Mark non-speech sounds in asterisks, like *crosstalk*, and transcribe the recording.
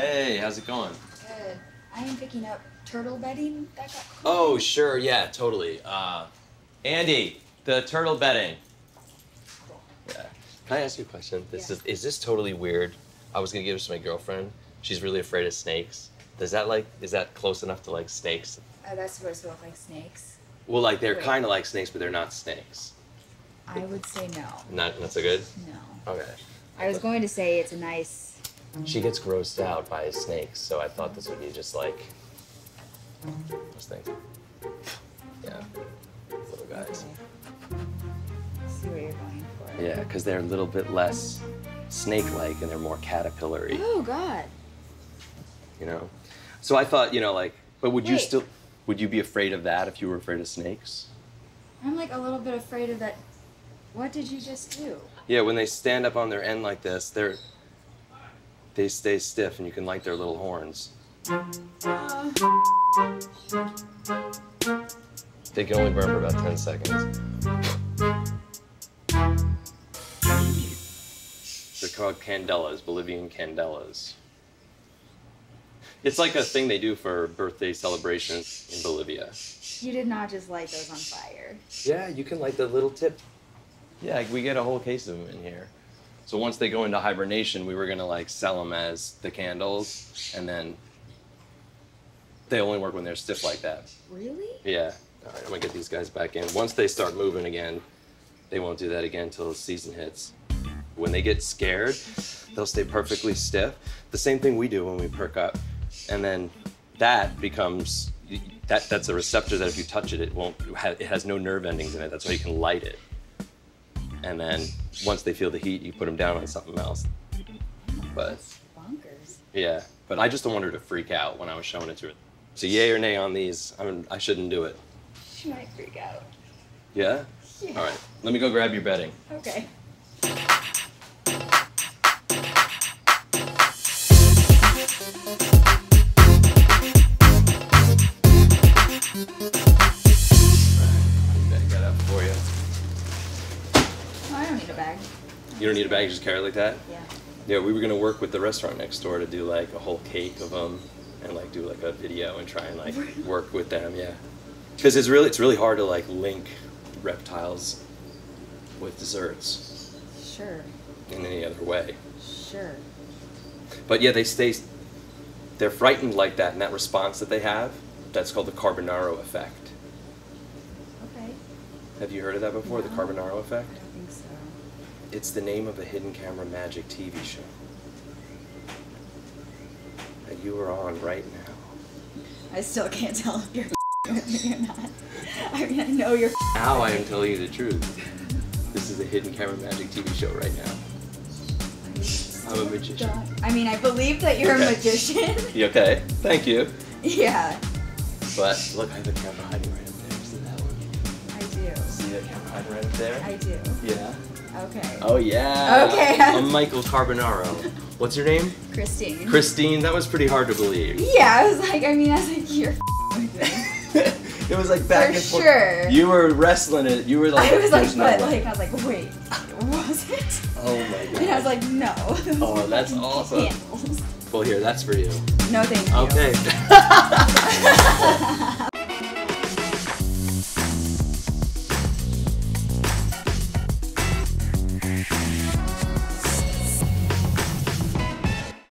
Hey, how's it going? Good. I am picking up turtle bedding that got Oh, sure, yeah, totally. Uh, Andy, the turtle bedding. Yeah. Can I ask you a question? This Yeah. is is this totally weird? I was gonna give this to my girlfriend. She's really afraid of snakes. Does that like is that close enough to like snakes? Oh, that's supposed to look like snakes. Well, like they're kind of like snakes, but they're not snakes. I would say no. Not not so good. No. Okay. I was going to say it's a nice. She gets grossed out by snakes, so I thought this would be just like those things. Yeah. Little guys. See what you're going for. Yeah, because they're a little bit less snake-like and they're more caterpillary, Oh God. you know. So I thought, you know, like, but would you still, would you be afraid of that if you were afraid of snakes? I'm like a little bit afraid of that. What did you just do? Yeah, when they stand up on their end like this, they're they stay stiff and you can light their little horns. They can only burn for about 10 seconds. They're called candelas, Bolivian candelas. It's like a thing they do for birthday celebrations in Bolivia. you did not just light those on fire. Yeah, you can light the little tip. Yeah, we get a whole case of them in here. So once they go into hibernation, we were gonna like sell them as the candles, and then they only work when they're stiff like that. Really? Yeah. All right, I'm gonna get these guys back in. Once they start moving again, they won't do that again until the season hits. When they get scared, they'll stay perfectly stiff. The same thing we do when we perk up, and then that becomes that. That's a receptor that if you touch it, it won't. It has no nerve endings in it. That's why you can light it. And then once they feel the heat, you put them down on something else. But bonkers. yeah, but I just don't want her to freak out when I was showing it to her. So yay or nay on these? I mean, I shouldn't do it. She might freak out. Yeah? Yeah. All right. Let me go grab your bedding. Okay. You don't need a bag, you just carry it like that? Yeah. Yeah, we were gonna work with the restaurant next door to do like a whole cake of them and like do like a video and try and like work with them, yeah. Because it's really it's really hard to like link reptiles with desserts Sure. in any other way. Sure. But yeah, they stay. They're frightened like that, and that response that they have, that's called the Carbonaro effect. Okay. Have you heard of that before? The No. Carbonaro I effect? don't think so. It's the name of a hidden camera magic TV show that you are on right now. I still can't tell if you're *laughs* with me or not. I mean, I know you're. *laughs* Now I am telling you the truth. This is a hidden camera magic TV show right now. I'm a magician. Don't. I mean, I believe that you're Okay. a magician. *laughs* You okay? Thank you. yeah, But look, I have a camera hiding right up there. See that one? I do. See that camera hiding right up there? I do. Yeah. Okay. Oh yeah. Okay. *laughs* I'm Michael Carbonaro. What's your name? Christine. Christine. That was pretty hard to believe. Yeah, I was like, I mean, I was like, you're with *laughs* it was like back For and forth. sure. You were wrestling it. You were like. I was like, no but way." like, I was like, wait, was it? Oh my god. *laughs* And I was like, no. Oh, that's awesome. Candles. Well, here, that's for you. No, thank you. Okay.